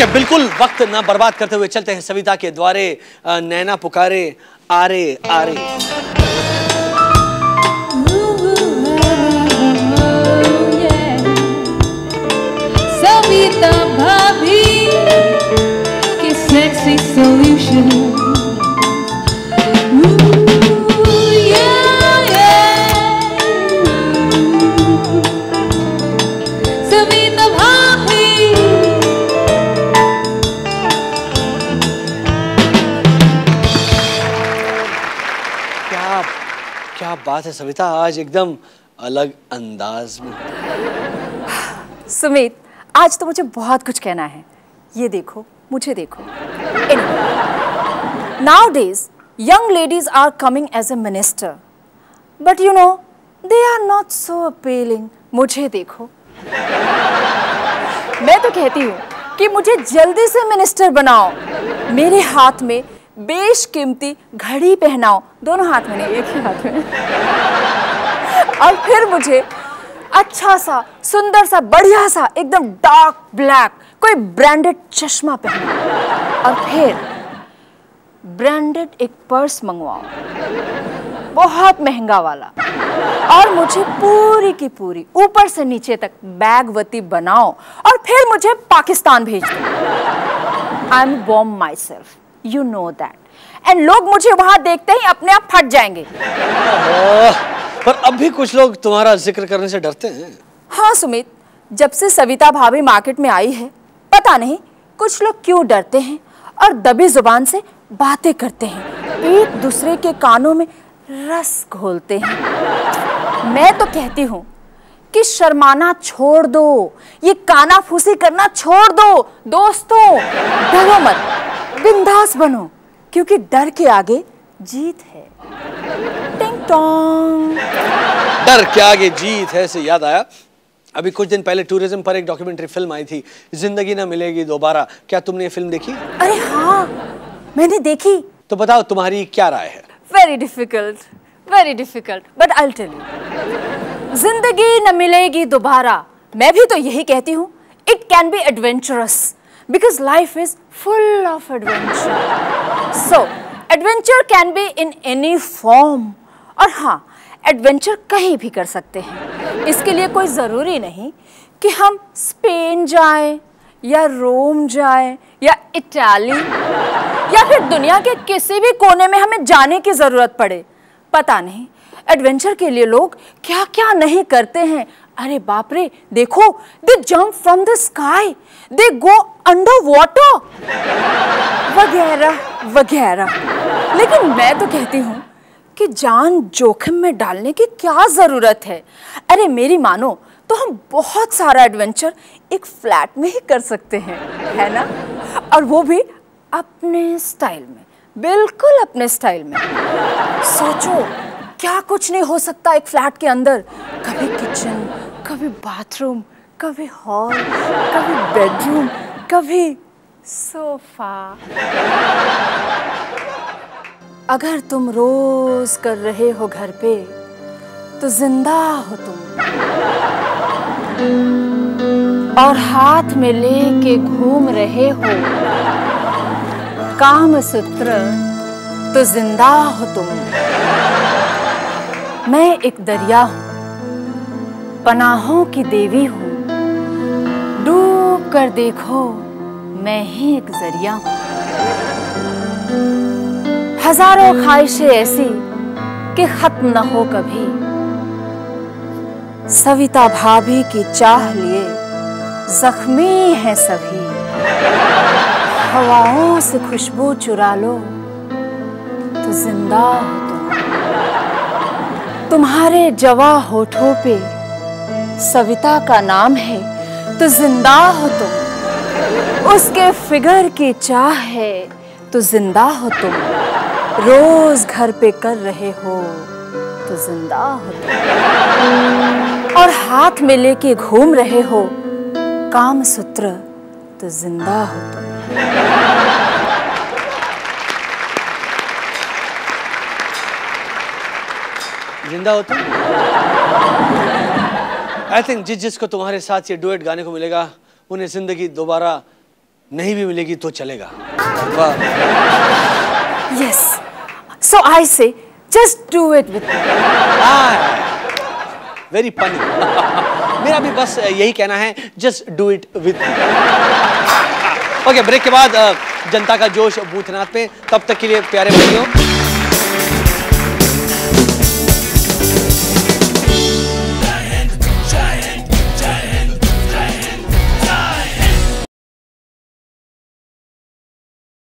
है बिल्कुल वक्त ना बर्बाद करते हुए चलते हैं सविता के द्वारे नैना पुकारे, आरे आरे। क्या बात है सविता, आज एकदम अलग अंदाज में। सुमित, आज तो मुझे बहुत कुछ कहना है। ये देखो, मुझे देखो। Nowadays young ladies are coming as a minister but you know they are not so appealing मुझे देखो। मैं तो कहती हूँ कि मुझे जल्दी से मिनिस्टर बनाओ। मेरे हाथ में बेशकीमती घड़ी पहनाओ। दोनों हाथ में नहीं, एक ही हाथ में। और फिर मुझे अच्छा सा, सुंदर सा, बढ़िया सा, एकदम डार्क ब्लैक कोई ब्रांडेड चश्मा पहना और फिर ब्रांडेड एक पर्स मंगवाओ। बहुत महँगा वाला। और मुझे पूरी की पूरी, ऊपर से नीचे तक बैगवती बनाओ। और फिर मुझे पाकिस्तान भेज दो। I am bomb myself you know that and लोग मुझे वहाँ देखते ही अपने आप फट जाएँगे। पर अब भी कुछ लोग तुम्हारा ज़िक्र करने से डरते हैं। हाँ सुमित जब से सविता भाभी मार्केट में आई है पता नहीं कुछ लोग क्यों डरते हैं और दबी ज़ुबान से बातें करते हैं। एक दूसरे के कानों में रस घोलते हैं। मैं तो कहती हूँ कि शर्माना छोड़ दो ये काना फूसी करना छोड़ दो दोस्तों डरो मत। बिंदास बनो क्योंकि डर के आगे जीत है। टिंग टोंग डर के आगे जीत है से याद आया? अभी कुछ दिन पहले टूरिज़्म पर एक डॉक्यूमेंट्री फ़िल्म आई थी ज़िंदगी ना मिलेगी दोबारा। क्या तुमने ये फ़िल्म देखी? अरे हाँ मैंने देखी। तो बताओ तुम्हारी क्या राय है? Very difficult very difficult but I tell you ज़िंदगी न मिलेगी दोबारा। मैं भी तो यही कहती हूँ it can be adventurous because life is full of adventure so adventure can be in any form और हाँ एडवेंचर कहीं भी कर सकते हैं। इसके लिए कोई ज़रूरी नहीं कि हम स्पेन जाएँ, या रोम जाएँ, या इटाली या फिर दुनिया के किसी भी कोने में हमें जाने की ज़रूरत पड़े। पता नहीं। एडवेंचर के लिए लोग क्या क्या नहीं करते हैं। अरे बाप रे, देखो they jump from the sky they go under water वगैरह वगैरह। लेकिन मैं तो कहती हूँ कि जान जोखिम में डालने की क्या ज़रूरत है। अरे मेरी मानो तो हम बहुत सारा एडवेंचर एक फ्लैट में ही कर सकते हैं, है ना? और वो भी अपने स्टाइल में। बिल्कुल अपने स्टाइल में। सोचो, क्या कुछ नहीं हो सकता एक फ्लैट के अंदर। कभी किचन कभी बाथरूम कभी हॉल कभी बेडरूम कभी सोफा अगर तुम रोज कर रहे हो घर पे तो ज़िंदा हो तुम। और हाथ में लेके घूम रहे हो काम सूत्र तो ज़िंदा हो तुम। मैं एक दरिया हूँ, पनाहों की देवी हूँ। डूब कर देखो, मैं ही एक ज़रिया हूँ। हज़ारों ख्वाहिशें ऐसी कि खत्म न हो कभी। सविता भाभी की चाह लिए जख्मी हैं सभी। हवाओं से खुशबू चुरा लो तो ज़िंदा हो तुम। तुम्हारे जवा होठों पे सविता का नाम है तो ज़िंदा हो तुम। उसके फिगर की चाह है तो ज़िंदा हो तुम। रोज घर पे कर रहे हो तो ज़िंदा हो तुम। और हाथ में लेके घूम रहे हो काम सूत्र तो ज़िंदा हो तुम ज़िंदा हो तुम आई थिंक जिस जिसको तुम्हारे साथ ये डुएट गाने को मिलेगा उन्हें ज़िंदगी दोबारा नहीं भी मिलेगी तो चलेगा। वाह। Yes. So I say, just do it with very funny मेरा भी बस यही कहना है just do it with okay break के बाद जनता का जोश भूतनाथ पे तब तक के लिए प्यारे भाइयों